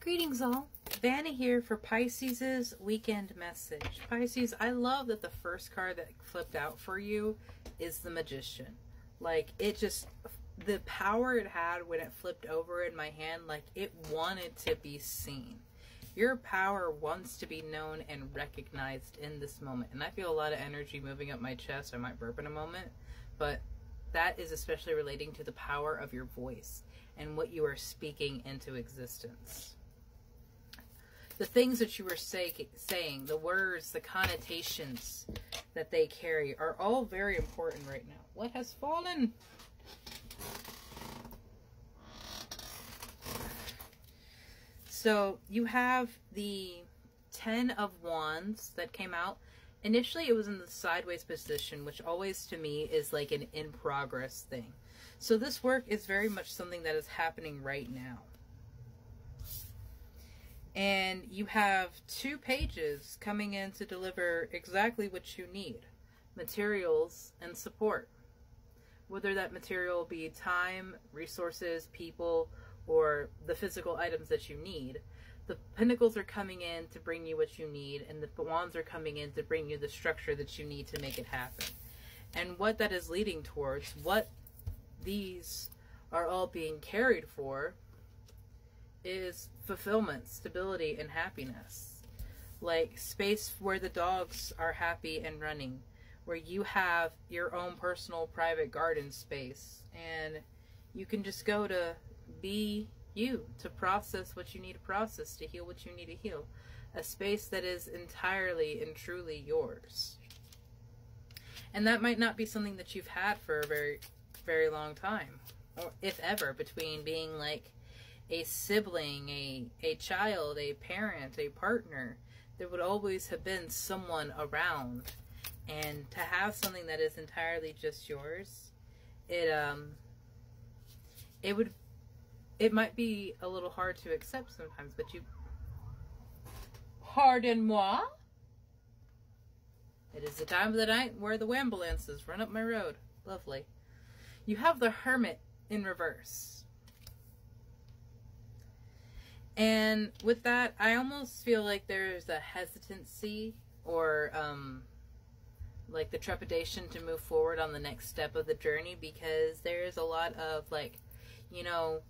Greetings all. Vanna here for Pisces' weekend message. Pisces, I love that the first card that flipped out for you is the Magician. Like, it just, the power it had when it flipped over in my hand, like, it wanted to be seen. Your power wants to be known and recognized in this moment. And I feel a lot of energy moving up my chest. I might burp in a moment. But that is especially relating to the power of your voice and what you are speaking into existence the things that you were say, saying, the words, the connotations that they carry are all very important right now. What has fallen? So you have the Ten of Wands that came out. Initially, it was in the sideways position, which always to me is like an in progress thing. So this work is very much something that is happening right now and you have two pages coming in to deliver exactly what you need materials and support. Whether that material be time resources people or the physical items that you need the pentacles are coming in to bring you what you need and the wands are coming in to bring you the structure that you need to make it happen. And what that is leading towards what these are all being carried for is fulfillment, stability, and happiness. Like space where the dogs are happy and running, where you have your own personal private garden space, and you can just go to be you, to process what you need to process, to heal what you need to heal. A space that is entirely and truly yours. And that might not be something that you've had for a very, very long time, or if ever, between being like a sibling, a, a child, a parent, a partner, there would always have been someone around. And to have something that is entirely just yours, it um it would it might be a little hard to accept sometimes, but you pardon moi. It is the time of the night where the ambulances run up my road. Lovely. You have the hermit in reverse. And with that, I almost feel like there's a hesitancy or um, like the trepidation to move forward on the next step of the journey because there's a lot of like, you know,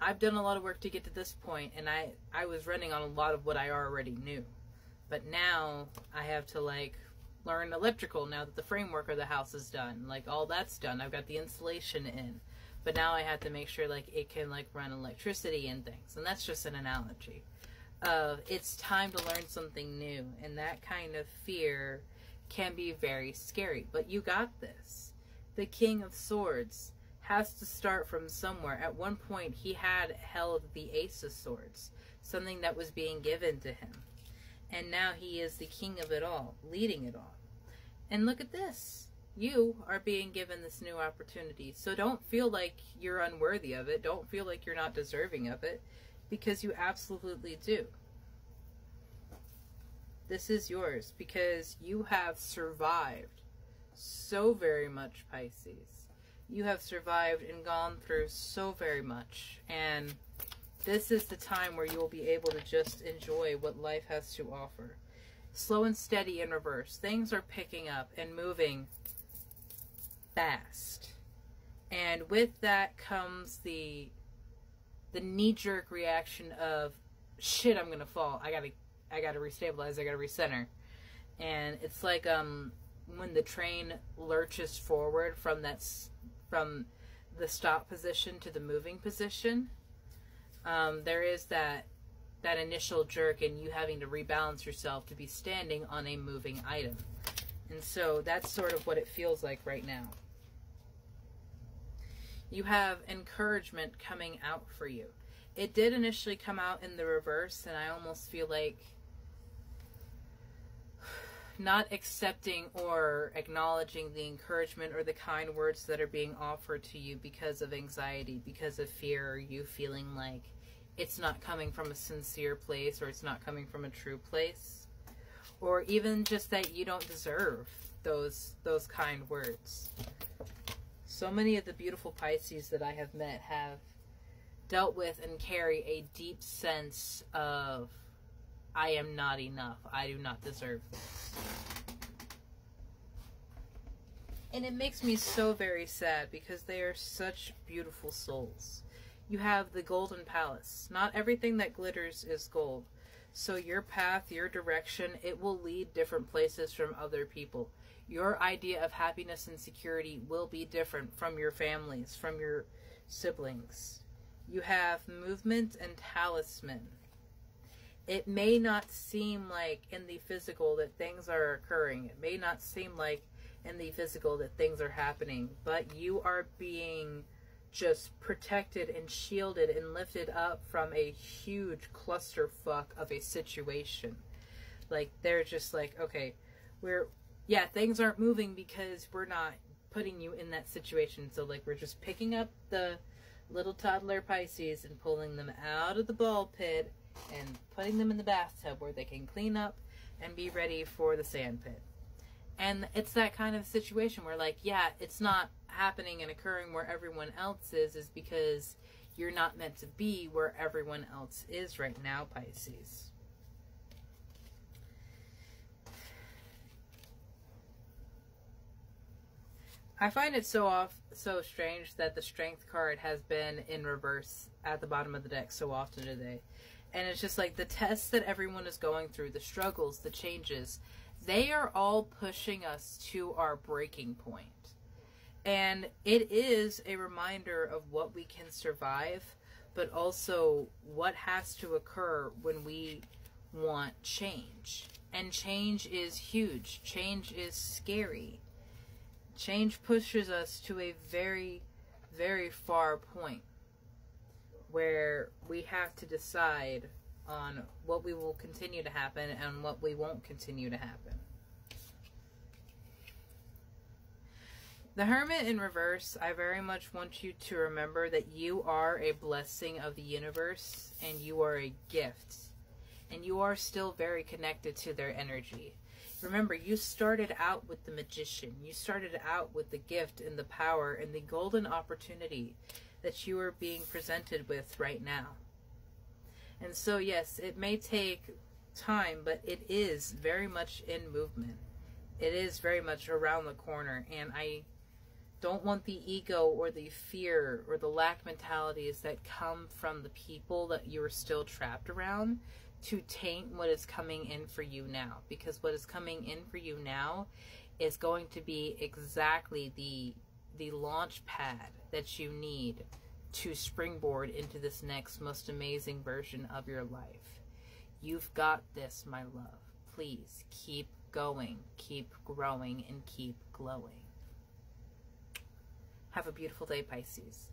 I've done a lot of work to get to this point and I, I was running on a lot of what I already knew. But now I have to like learn electrical now that the framework of the house is done. Like all that's done. I've got the insulation in. But now I have to make sure like it can like run electricity and things. And that's just an analogy of it's time to learn something new. And that kind of fear can be very scary. But you got this. The King of Swords has to start from somewhere. At one point, he had held the Ace of Swords, something that was being given to him. And now he is the king of it all, leading it all. And look at this you are being given this new opportunity. So don't feel like you're unworthy of it. Don't feel like you're not deserving of it because you absolutely do. This is yours because you have survived so very much, Pisces. You have survived and gone through so very much. And this is the time where you will be able to just enjoy what life has to offer. Slow and steady in reverse. Things are picking up and moving fast. And with that comes the the knee-jerk reaction of shit, I'm gonna fall. I gotta I gotta restabilize, I gotta recenter. And it's like um when the train lurches forward from that from the stop position to the moving position. Um, there is that that initial jerk and you having to rebalance yourself to be standing on a moving item. And so that's sort of what it feels like right now you have encouragement coming out for you. It did initially come out in the reverse, and I almost feel like not accepting or acknowledging the encouragement or the kind words that are being offered to you because of anxiety, because of fear, you feeling like it's not coming from a sincere place or it's not coming from a true place. Or even just that you don't deserve those those kind words. So many of the beautiful Pisces that I have met have dealt with and carry a deep sense of I am not enough. I do not deserve this. And it makes me so very sad because they are such beautiful souls. You have the Golden Palace. Not everything that glitters is gold. So your path, your direction, it will lead different places from other people. Your idea of happiness and security will be different from your families, from your siblings. You have movement and talisman. It may not seem like in the physical that things are occurring. It may not seem like in the physical that things are happening, but you are being just protected and shielded and lifted up from a huge clusterfuck of a situation. Like they're just like, okay, we're yeah, things aren't moving because we're not putting you in that situation. So like we're just picking up the little toddler Pisces and pulling them out of the ball pit and putting them in the bathtub where they can clean up and be ready for the sand pit. And it's that kind of situation where, like, yeah, it's not happening and occurring where everyone else is, is because you're not meant to be where everyone else is right now, Pisces. I find it so off so strange that the strength card has been in reverse at the bottom of the deck so often today. And it's just like the tests that everyone is going through, the struggles, the changes, they are all pushing us to our breaking point. And it is a reminder of what we can survive, but also what has to occur when we want change. And change is huge. Change is scary. Change pushes us to a very, very far point where we have to decide on what we will continue to happen and what we won't continue to happen. The Hermit in reverse, I very much want you to remember that you are a blessing of the universe and you are a gift. And you are still very connected to their energy. Remember, you started out with the magician. You started out with the gift and the power and the golden opportunity that you are being presented with right now. And so, yes, it may take time, but it is very much in movement. It is very much around the corner. And I don't want the ego or the fear or the lack mentalities that come from the people that you're still trapped around to taint what is coming in for you now. Because what is coming in for you now is going to be exactly the the launch pad that you need to springboard into this next most amazing version of your life. You've got this, my love. Please keep going, keep growing, and keep glowing. Have a beautiful day, Pisces.